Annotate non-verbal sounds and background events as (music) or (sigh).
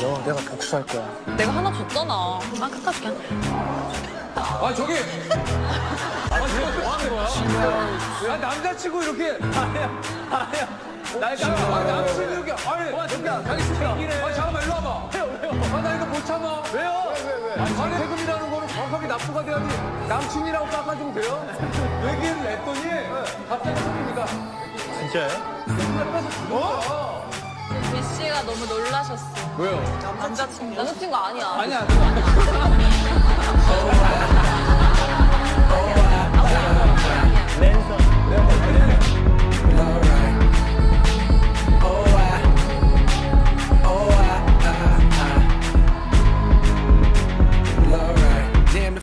너 내가 복수할 거야. 내가 하나 줬잖아. 아, 끝까지 아 저기. (laughs) 아 저거 뭐 하는 거야? 아 남자치고 이렇게. 아니야 아니야. 나 아, 남친 이렇게. 아니 와 잠깐 자기 스타일이네. 아 잠깐만 일로 와봐. 왜요 왜요 아 나 이거 못 참아. 왜요? 왜왜 아니 세금이라는 거는 정확하게 납부가 돼야지 남친이라고 깎아주면 돼요? 얘기를 냈더니 갑자기 소리니까 진짜요? 어? 미 씨가 너무 놀라셨어. 왜요? 남자친구. 남자친구 아니야. 아니야